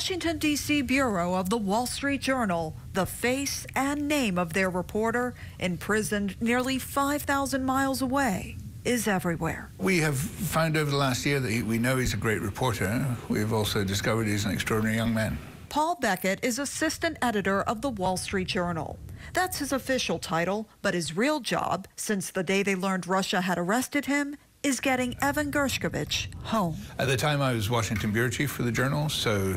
Washington, D.C. bureau of the Wall Street Journal, the face and name of their reporter, imprisoned nearly 5,000 miles away, is everywhere. We have found over the last year that he, we know he's a great reporter. We've also discovered he's an extraordinary young man. Paul Beckett is assistant editor of the Wall Street Journal. That's his official title, but his real job, since the day they learned Russia had arrested him, is getting Evan Gershkovich home. At the time, I was Washington bureau chief for the Journal, so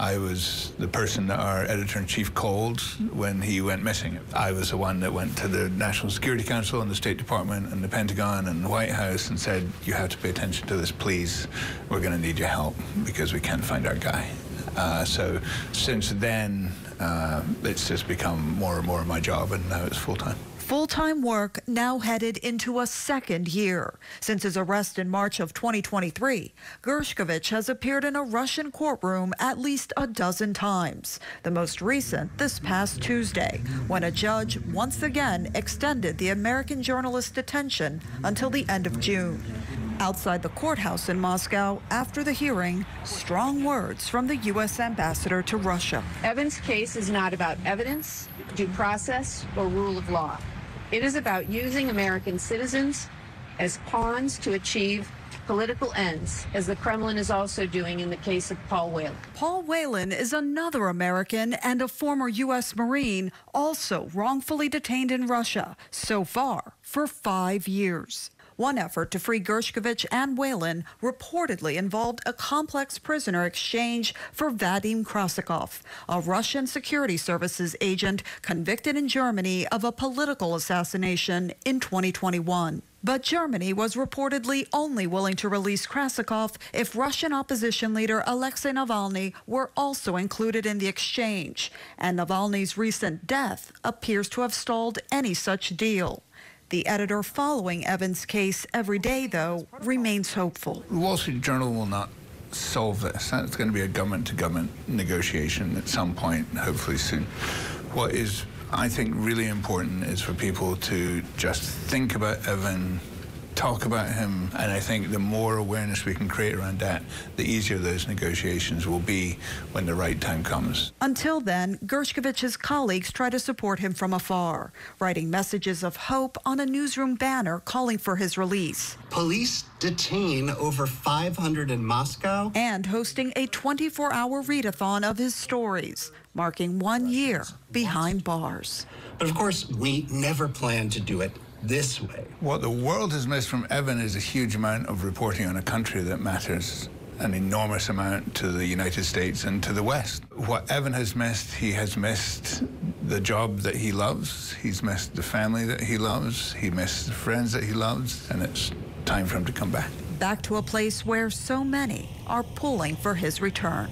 I was the person our editor-in-chief called when he went missing. I was the one that went to the National Security Council and the State Department and the Pentagon and the White House and said, you have to pay attention to this, please. We're going to need your help because we can't find our guy. Uh, so since then, uh, it's just become more and more of my job, and now it's full time. Full time work now headed into a second year. Since his arrest in March of 2023, Gershkovich has appeared in a Russian courtroom at least a dozen times. The most recent this past Tuesday, when a judge once again extended the American journalist's detention until the end of June. Outside the courthouse in Moscow, after the hearing, strong words from the U.S. ambassador to Russia. Evan's case is not about evidence, due process, or rule of law. It is about using American citizens as pawns to achieve political ends, as the Kremlin is also doing in the case of Paul Whelan. Paul Whelan is another American and a former U.S. Marine, also wrongfully detained in Russia, so far for five years. One effort to free Gershkovich and Whelan reportedly involved a complex prisoner exchange for Vadim Krasikov, a Russian security services agent convicted in Germany of a political assassination in 2021. But Germany was reportedly only willing to release Krasikov if Russian opposition leader Alexei Navalny were also included in the exchange. And Navalny's recent death appears to have stalled any such deal. The editor following Evans' case every day, though, remains hopeful. The Wall Street Journal will not solve this. It's going to be a government to government negotiation at some point, hopefully soon. What is, I think, really important is for people to just think about Evan talk about him. And I think the more awareness we can create around that, the easier those negotiations will be when the right time comes. Until then, Gershkovich's colleagues try to support him from afar, writing messages of hope on a newsroom banner calling for his release. Police detain over 500 in Moscow. And hosting a 24 hour readathon of his stories, marking one year behind bars. But of course, we never planned to do it this way. What the world has missed from Evan is a huge amount of reporting on a country that matters an enormous amount to the United States and to the West. What Evan has missed, he has missed the job that he loves, he's missed the family that he loves, he missed the friends that he loves, and it's time for him to come back. Back to a place where so many are pulling for his return.